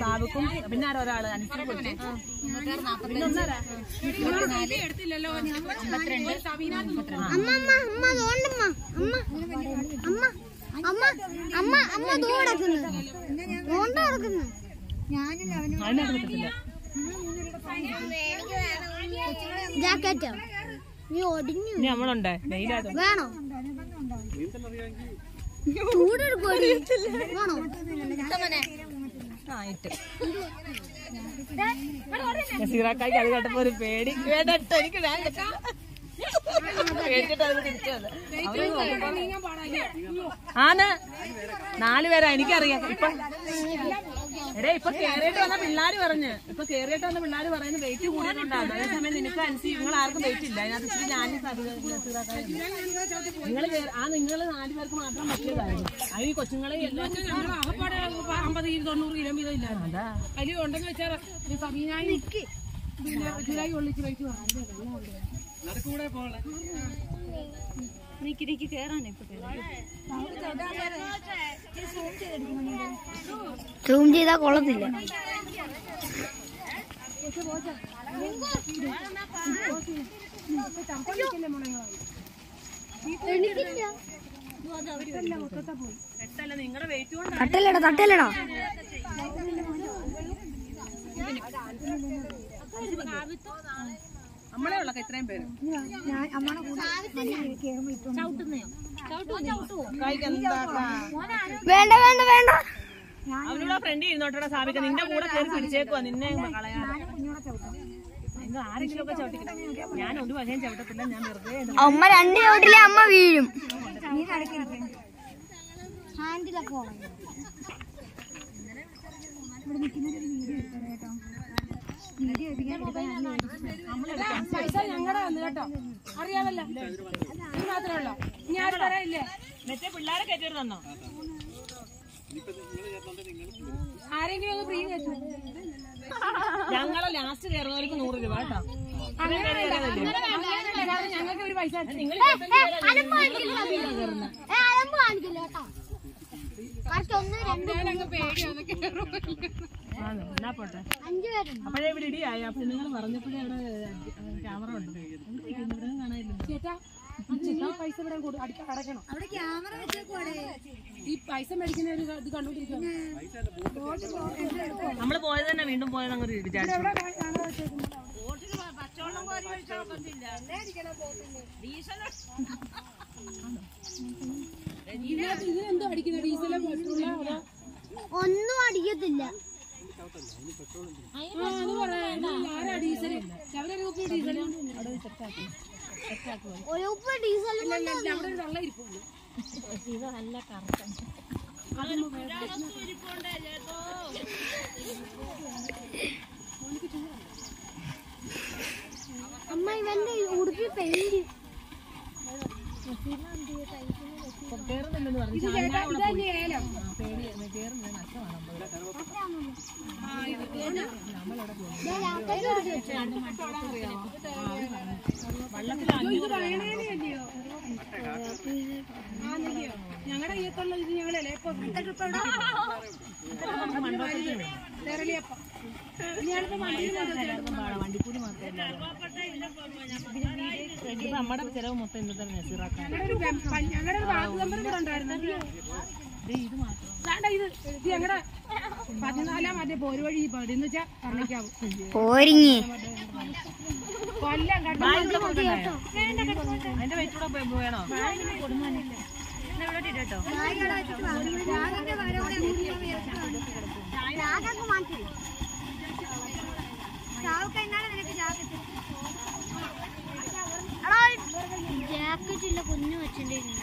സാബുക്കും പിന്നെ ആരോ ജാക്കറ്റോ നീ ഒടിഞ്ഞു നമ്മളുണ്ട് വേണോ നസീറാക്കായ്ക്ക് അത് കേട്ടപ്പോ ഒരു പേടി. വേണ്ടട്ടോ എനിക്ക് ഞാൻ കേട്ടില്ല. പേടിച്ചിട്ട് അത് തിരിച്ചു വന്നു. അവർ നോക്കുമ്പോ- ആന്ന് നാല് പേരാ എനിക്കറിയാം. ഇപ്പൊ എടേ ഇപ്പൊ കേറിയിട്ട് വന്ന പിള്ളേര് പറഞ്ഞ്. ഇപ്പൊ കേറിയിട്ട് വന്ന പിള്ളേര് പറയുന്നത് വെയിറ്റ് കൂടുതലുണ്ടാവും അതേസമയം നിനക്ക് അനുസരിച്ച് നിങ്ങൾ ആർക്കും വെയിറ്റ് ഇല്ല. അതിനകത്ത് ഞാനും നിങ്ങൾ ആ നിങ്ങൾ നാല് പേർക്ക് മാത്രം പറ്റിയതായിരുന്നു അതിന് ഈ കൊച്ചുങ്ങളെ അമ്പത് തൊണ്ണൂറ് കിലോ വീതം ഇല്ല അതാ. അതിൽ ഉണ്ടെന്ന് വെച്ചാൽ ജുലൈ വെയിറ്റ് പറഞ്ഞു സൂം ചെയ്താ കൊള്ളത്തില്ല. തട്ടല്ലടാ തട്ടല്ലടാ. തട്ടല്ലടാ നമ്മളെ ഉള്ളൊക്കെ ഇത്രയും പേര്? വേണ്ട വേണ്ട വേണ്ട. അവനോട് ഫ്രണ്ട് ഇരുന്നോട്ടോടെ സാബിക്ക നിന്റെ കൂടെ കയറി പിടിച്ചേക്കുവാ. നിന്നെ കളയാ നിങ്ങൾ ആരെങ്കിലും ഒക്കെ ചവിട്ടിക്കണം ഞാൻ ഒരു വശം ചവിട്ടത്തില്ല. ഞാൻ വെറുതെ അമ്മ രണ്ട് ചോട്ടിലെ അമ്മ വീഴും. ഹാൻഡിലൊക്കെ പൈസ ഞങ്ങളുടെ വന്നു കേട്ടോ അറിയാമല്ലോ ഇത് മാത്രമേ ഉള്ളൂ ഇനി ആരും പറയാനില്ലേ മറ്റേ പിള്ളേരെ കയറ്റി തന്നോ ആരെങ്കിലും ഒന്ന് ഫ്രീ കയറ്റു ഞങ്ങളെ ലാസ്റ്റ് കയറുന്നവർക്ക് നൂറ് രൂപ കേട്ടോ. ഞങ്ങൾക്ക് ഒരു പൈസ നിങ്ങൾ കാണിക്കില്ല കേട്ടോ ഒന്ന് രണ്ട് ഞങ്ങൾക്ക് പേടിയാണ് എന്നാ പോട്ടെ. അഞ്ച് പേരുണ്ട് അപ്പോഴേ ഇവിടെ ഇടിയായി. അപ്പൊ നിങ്ങൾ പറഞ്ഞപ്പോഴേ അവിടെ ക്യാമറ ഉണ്ട്. ഇവിടെ കാണാനില്ല ചേട്ടാ പൈസ ഇവിടെ അടയ്ക്കണം. അവിടെ ക്യാമറ ഈ പൈസ മേടിക്കുന്ന ഒരു ഇത് നമ്മൾ പോയത് തന്നെ വീണ്ടും പോയത് അങ്ങനെ ഇതിനെന്തോ അടിക്കുന്നത് ഡീസലോ പെട്രോളോ അതോ ഒന്നും അടിക്കത്തില്ല ആ, അത് പറയാം ആരാ ഡീസൽ അവരെ രൂപ ഡീസൽ ഒരു ഉപ്പ് ഡീസൽ അവിടെ ഒരു വെള്ളം ഇരിപ്പുള്ളൂ അമ്മ ഇവന്റെ ഉടുപ്പി പെയിന്റ് കേറുന്നുണ്ടെന്ന് പറഞ്ഞു നമ്മളിവിടെ ഇത് തന്നെ ഞങ്ങളുടെ ഈയത്തുള്ള ഇത് ഞങ്ങൾ ഇപ്പൊ നമ്മുടെ ചെലവ് മൊത്തം ഇന്നത്തെ നസീറാക്കാൻ ഞങ്ങളുടെ ഒരു ഉണ്ടായിരുന്നു. ഇത് ഇത്. ഞങ്ങളുടെ പതിനാലാം മറ്റേ പോരുവഴി പറഞ്ഞേക്കാവും. പോരിങ്ങി കൊല്ലം അതിന്റെ ജാക്കറ്റ് ഇല്ല കുഞ്ഞു വെച്ചിട്ടുണ്ടായിരുന്നു